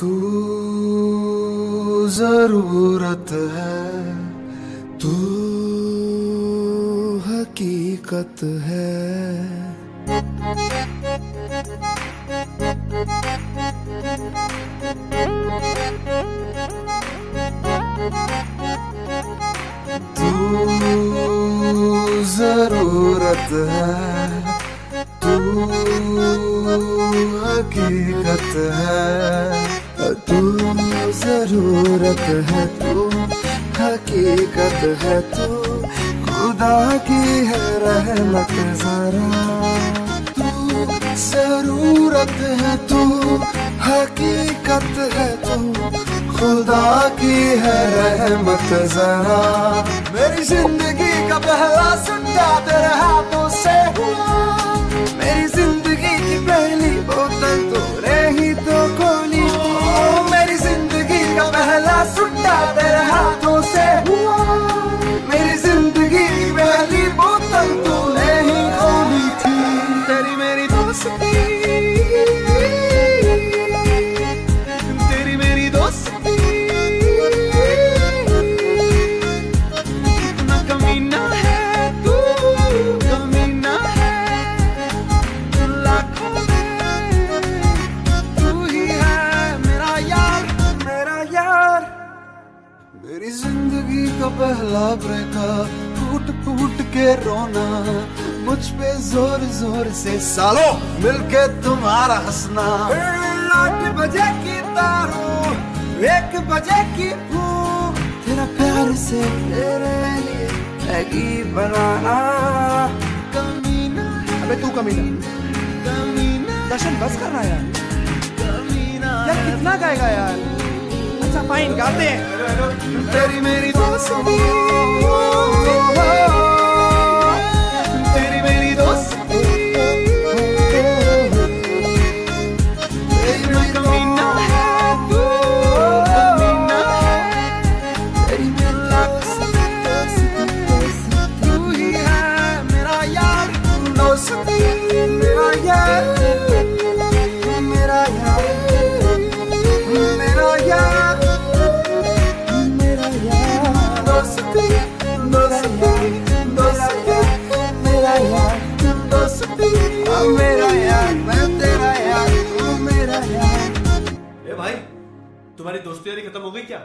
तू ज़रूरत है तू हकीकत है। तू ज़रूरत है तू हकीकत है। तू ज़रूरत है, तू हकीकत है, तू खुदा की है रहमत जरा। तू ज़रूरत है, तू हकीकत है, तू खुदा की है रहमत जरा। मेरी ज़िंदगी का पहला सुट्टा तेरे हाथों से मेरी कमीना कमीना लाखों में है मेरा ज़िंदगी का पहला ब्रेकअप टूट टूट के रोना मुझ पे ज़ोर ज़ोर से सालों मिलके तुम्हारा हंसना आठ बजे की तारों एक बजे की भूख तेरा प्यार से तेरे लिए मैगी बनाना। कमीना अबे तू कमीना। कमीना दर्शन बस करना यार। कमीना यार कितना गाएगा यार। अच्छा फाइन गाते हैं। तेरी मेरी दोस्ती। तुम्हारी दोस्ती यारी खत्म हो गई क्या?